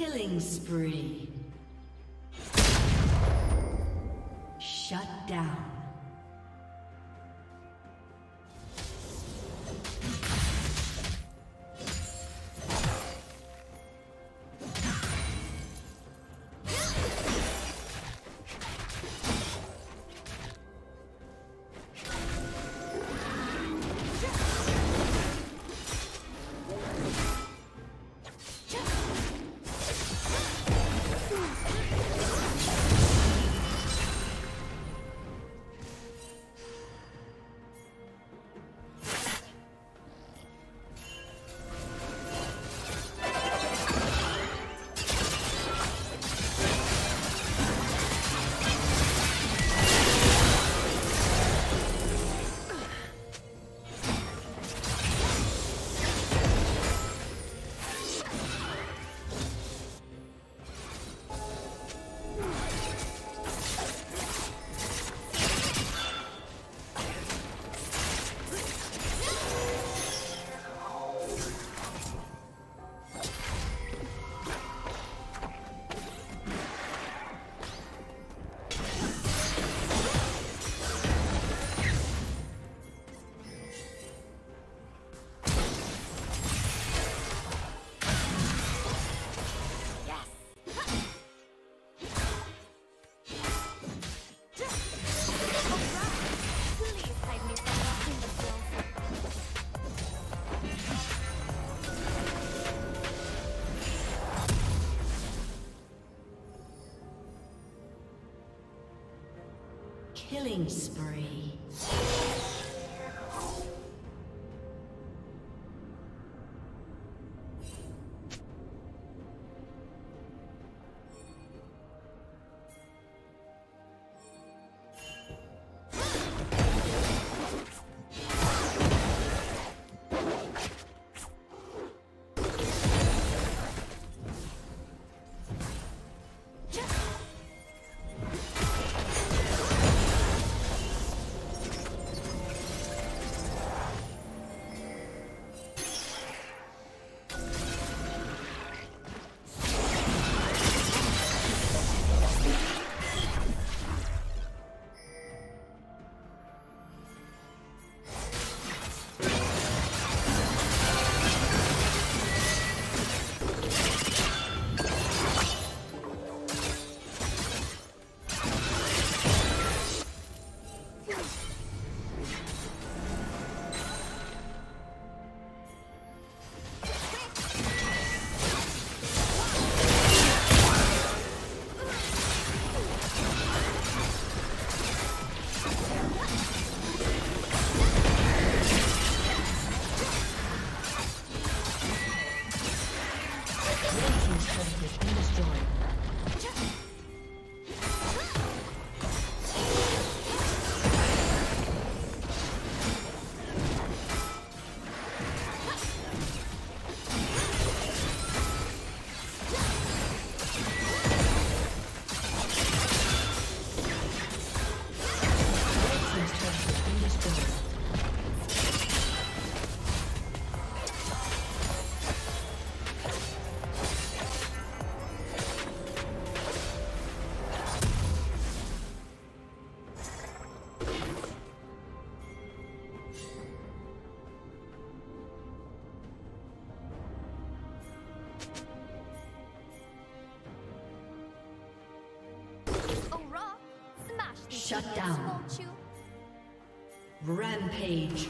Killing spree. Killing spree. has been destroyed. Shut down. Rampage.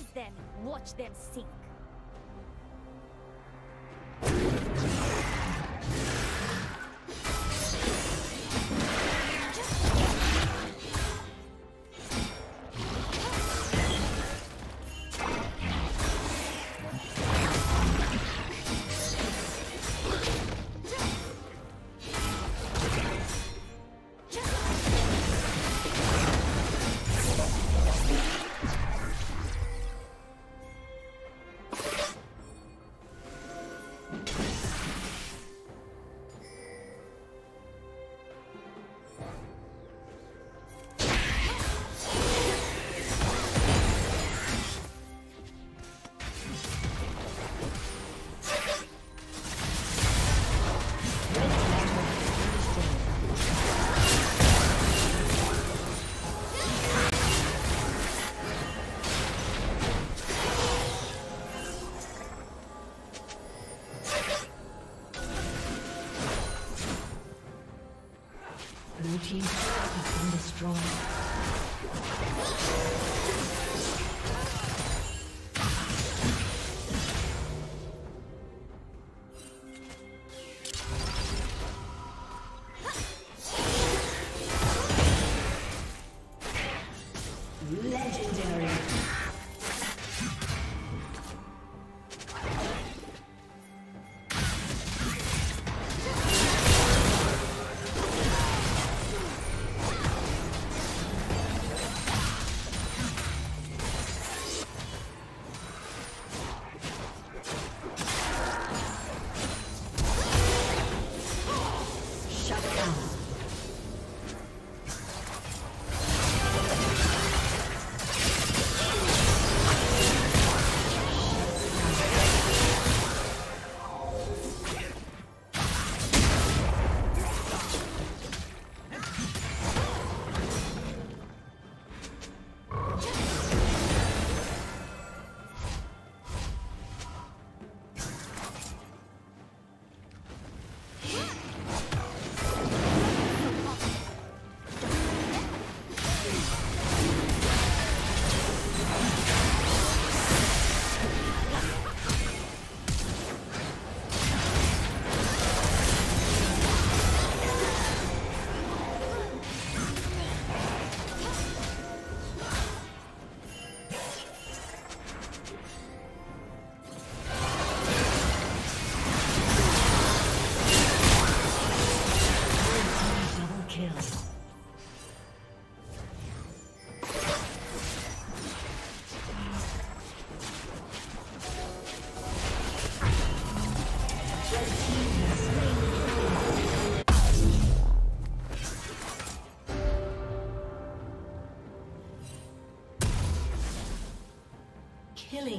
Freeze them, watch them sink.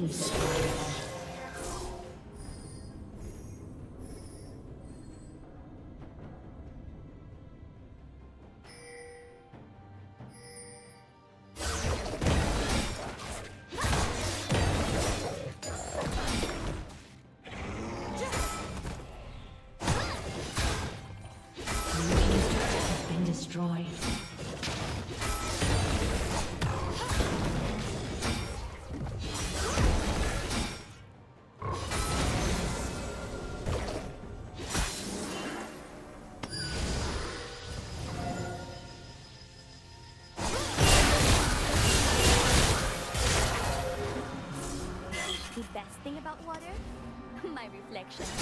Killing spree. action.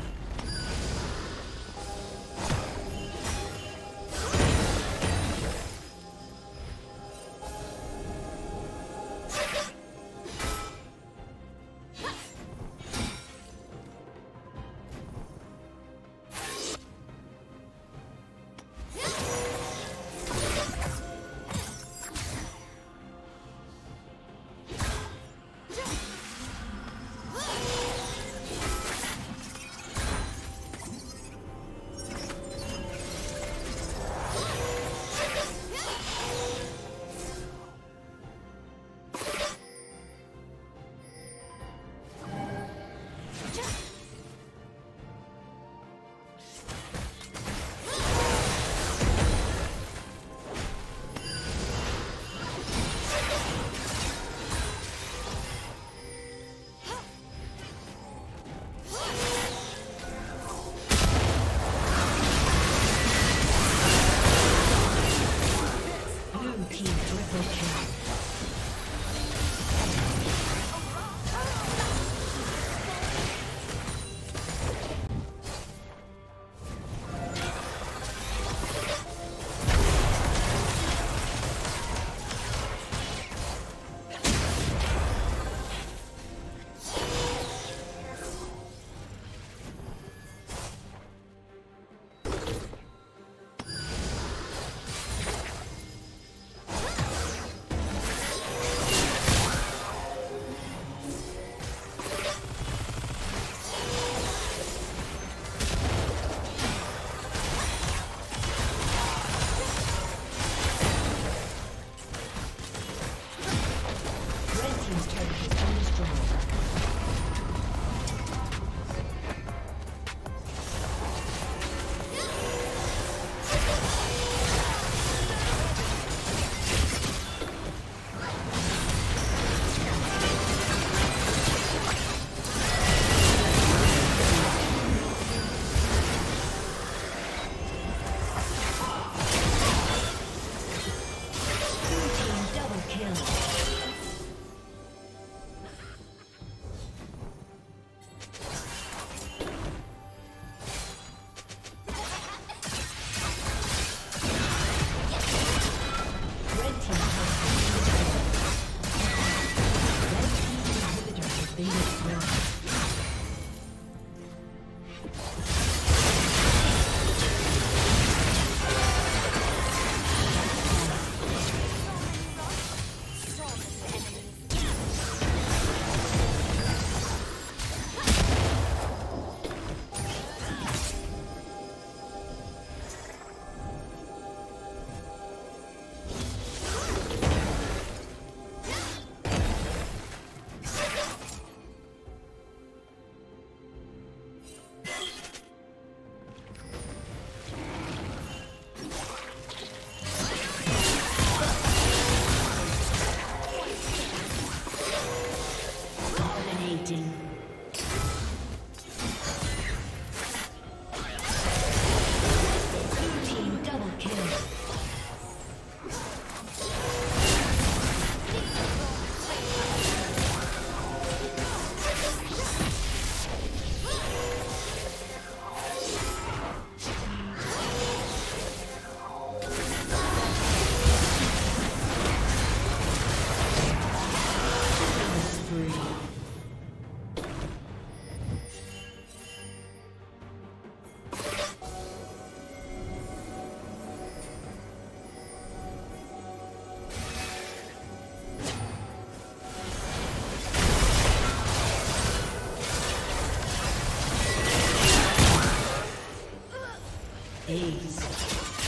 Ace.